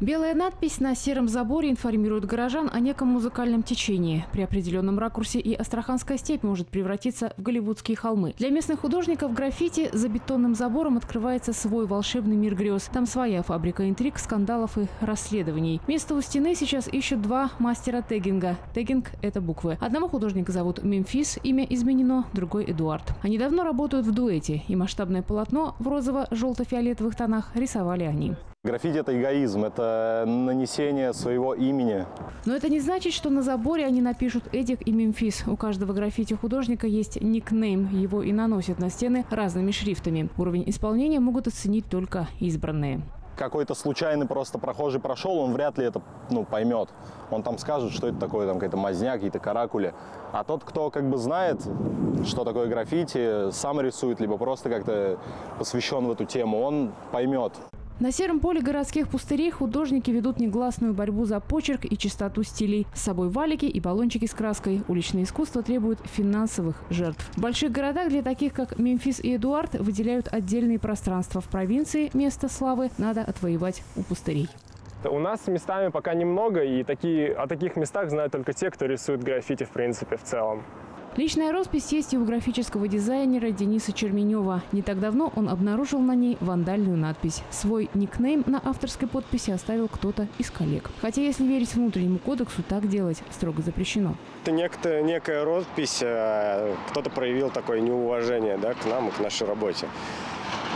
Белая надпись на сером заборе информирует горожан о неком музыкальном течении. При определенном ракурсе и Астраханская степь может превратиться в голливудские холмы. Для местных художников граффити за бетонным забором открывается свой волшебный мир грез. Там своя фабрика интриг, скандалов и расследований. Место у стены сейчас ищут два мастера тегинга. Тегинг – это буквы. Одного художника зовут Мемфис, имя изменено, другой – Эдуард. Они давно работают в дуэте, и масштабное полотно в розово-желто-фиолетовых тонах рисовали они. Граффити – это эгоизм, это нанесение своего имени. Но это не значит, что на заборе они напишут Эдик и Мемфис. У каждого граффити художника есть никнейм. Его и наносят на стены разными шрифтами. Уровень исполнения могут оценить только избранные. Какой-то случайный просто прохожий прошел, он вряд ли это ну, поймет. Он там скажет, что это такое, там какая-то мазня, какие-то каракули. А тот, кто как бы знает, что такое граффити, сам рисует, либо просто как-то посвящен в эту тему, он поймет. На сером поле городских пустырей художники ведут негласную борьбу за почерк и чистоту стилей. С собой валики и баллончики с краской. Уличное искусство требует финансовых жертв. В больших городах для таких, как Мемфис и Эдуард, выделяют отдельные пространства. В провинции место славы надо отвоевать у пустырей. У нас местами пока немного, и такие, о таких местах знают только те, кто рисует граффити, в принципе, в целом. Личная роспись есть и у графического дизайнера Дениса Черменева. Не так давно он обнаружил на ней вандальную надпись. Свой никнейм на авторской подписи оставил кто-то из коллег. Хотя, если верить внутреннему кодексу, так делать строго запрещено. Это некая, некая роспись, э, кто-то проявил такое неуважение да, к нам и к нашей работе.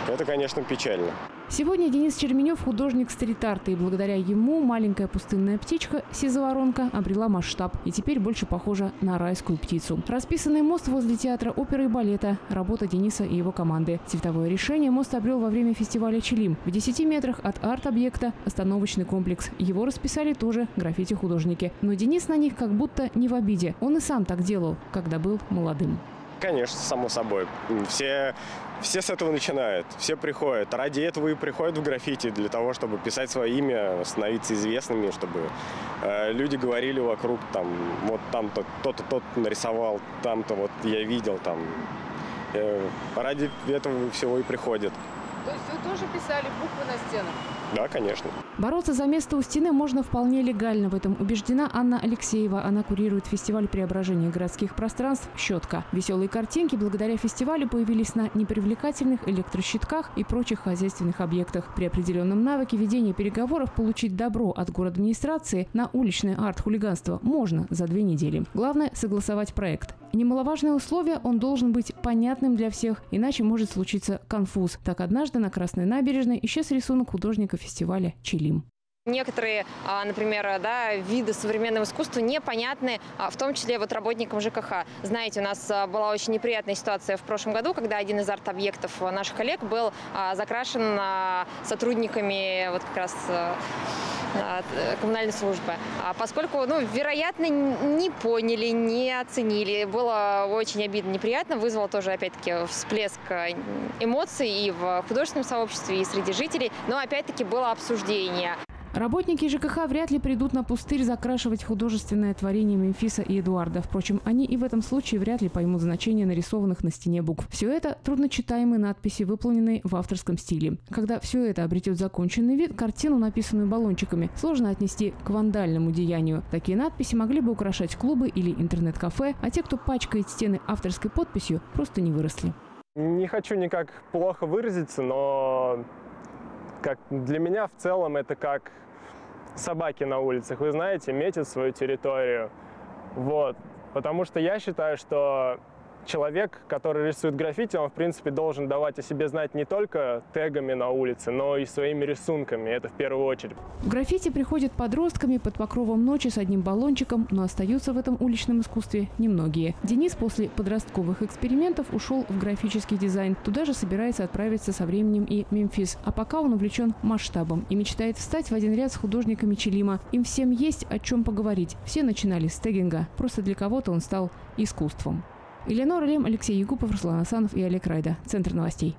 Это, конечно, печально. Сегодня Денис Черменев – художник стрит-арта, и благодаря ему маленькая пустынная птичка Сизоворонка обрела масштаб и теперь больше похожа на райскую птицу. Расписанный мост возле театра оперы и балета – работа Дениса и его команды. Цветовое решение мост обрел во время фестиваля «Челим». В 10 метрах от арт-объекта – остановочный комплекс. Его расписали тоже граффити-художники. Но Денис на них как будто не в обиде. Он и сам так делал, когда был молодым. Конечно, само собой. Все, все с этого начинают, все приходят. Ради этого и приходят в граффити, для того, чтобы писать свое имя, становиться известными, чтобы э, люди говорили вокруг, там, вот там-то кто-то тот нарисовал, там-то вот я видел, там. Э, ради этого всего и приходят. То есть вы тоже писали буквы на стенах? Да, конечно. Бороться за место у стены можно вполне легально. В этом убеждена Анна Алексеева. Она курирует фестиваль преображения городских пространств «Щетка». Веселые картинки благодаря фестивалю появились на непривлекательных электрощитках и прочих хозяйственных объектах. При определенном навыке ведения переговоров получить добро от город администрации на уличное арт-хулиганство можно за две недели. Главное – согласовать проект. Немаловажное условие – он должен быть понятным для всех, иначе может случиться конфуз. Так однажды на Красной набережной исчез рисунок художника фестиваля «Чилим». Некоторые, а, например, да, виды современного искусства непонятны, а, в том числе вот работникам ЖКХ. Знаете, у нас а, была очень неприятная ситуация в прошлом году, когда один из арт-объектов наших коллег был закрашен сотрудниками вот как раз коммунальной службы. Поскольку, ну, вероятно, не поняли, не оценили. Было очень обидно, неприятно. Вызвало тоже, опять-таки, всплеск эмоций и в художественном сообществе, и среди жителей. Но, опять-таки, было обсуждение. Работники ЖКХ вряд ли придут на пустырь закрашивать художественное творение Мемфиса и Эдуарда. Впрочем, они и в этом случае вряд ли поймут значение нарисованных на стене букв. Все это трудночитаемые надписи, выполненные в авторском стиле. Когда все это обретет законченный вид, картину, написанную баллончиками, сложно отнести к вандальному деянию. Такие надписи могли бы украшать клубы или интернет-кафе, а те, кто пачкает стены авторской подписью, просто не выросли. Не хочу никак плохо выразиться, но как для меня в целом это как собаки на улицах, вы знаете, метят свою территорию. Вот. Потому что я считаю, что человек, который рисует граффити, он, в принципе, должен давать о себе знать не только тегами на улице, но и своими рисунками. Это в первую очередь. Граффити приходят подростками под покровом ночи с одним баллончиком, но остаются в этом уличном искусстве немногие. Денис после подростковых экспериментов ушел в графический дизайн. Туда же собирается отправиться со временем и Мемфис. А пока он увлечен масштабом и мечтает встать в один ряд с художниками Челима. Им всем есть о чем поговорить. Все начинали с тегинга. Просто для кого-то он стал искусством. Эленора Лем, Алексей Якупов, Руслан Асанов и Олег Райда. Центр новостей.